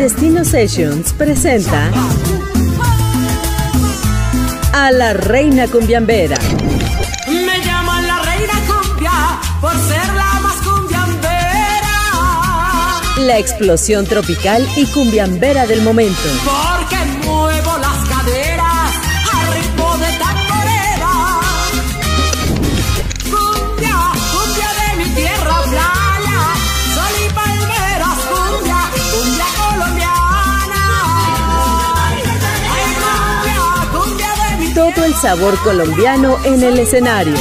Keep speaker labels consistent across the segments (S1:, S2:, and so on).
S1: Destino Sessions presenta a la Reina Cumbiambera.
S2: Me llaman la Reina Cumbia por ser la más cumbiambera.
S1: La explosión tropical y cumbiambera del momento.
S2: Porque
S1: sabor colombiano en el escenario.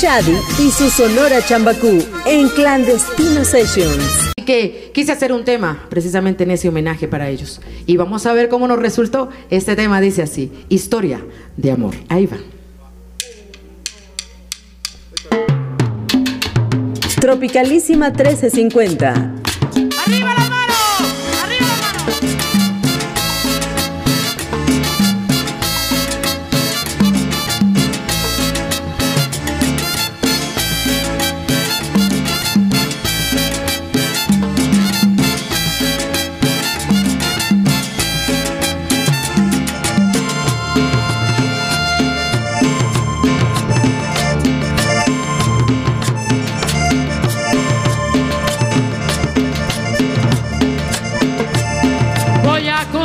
S1: Shadi y su sonora chambacú en Clandestino Sessions.
S3: Que quise hacer un tema precisamente en ese homenaje para ellos. Y vamos a ver cómo nos resultó. Este tema dice así, historia de amor. Ahí va.
S1: Tropicalísima 1350.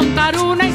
S2: montar una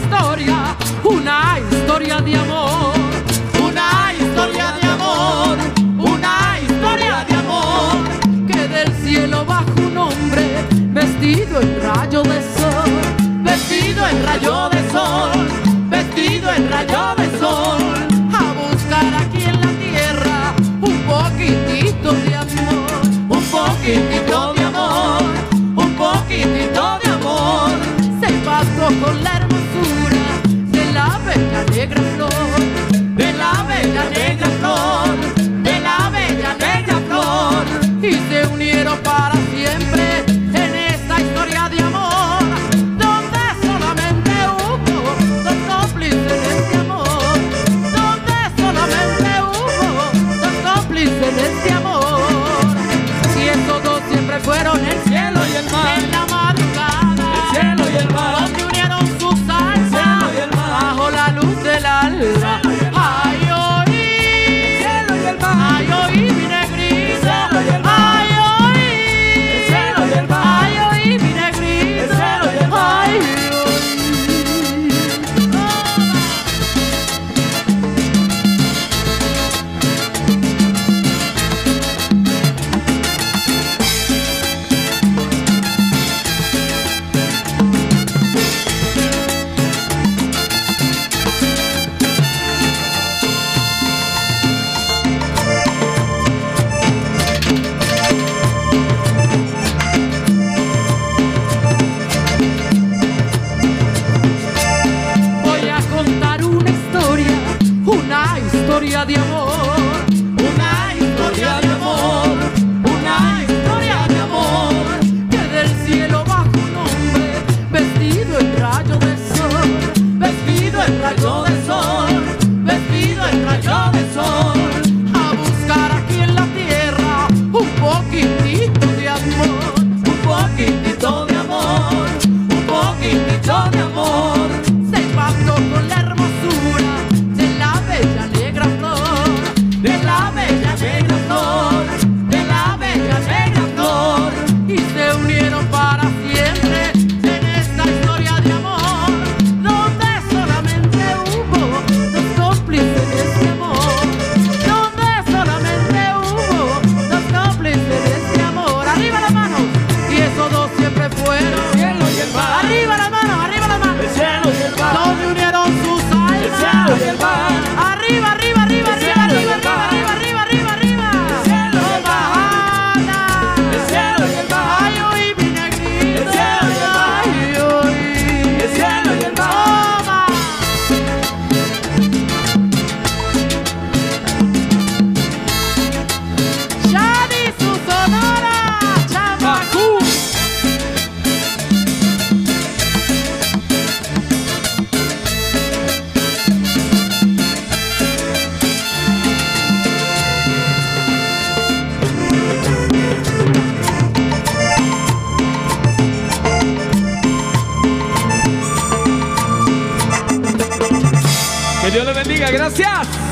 S2: Arriba la mano,
S4: Gracias.